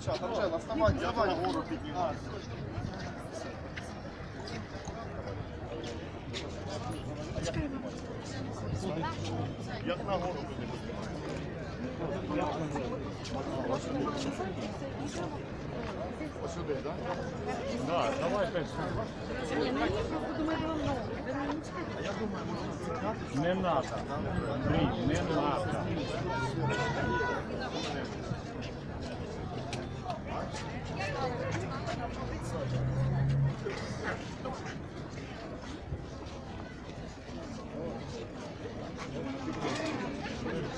Сейчас, Анжела, вставай, вставай. на гору піднімай. Як на гору туди Ось сюди, так? Да, давай теж. Не надо. Не надо.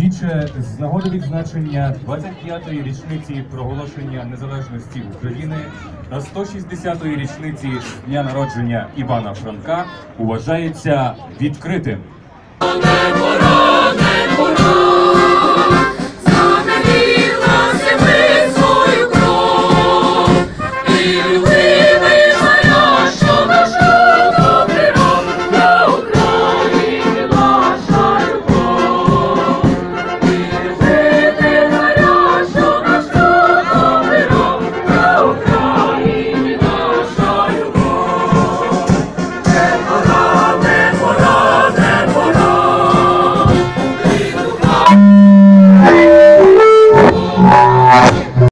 Віче з нагоди відзначення 25-ї річниці проголошення незалежності України та 160-ї річниці дня народження Івана Франка вважається відкритим. por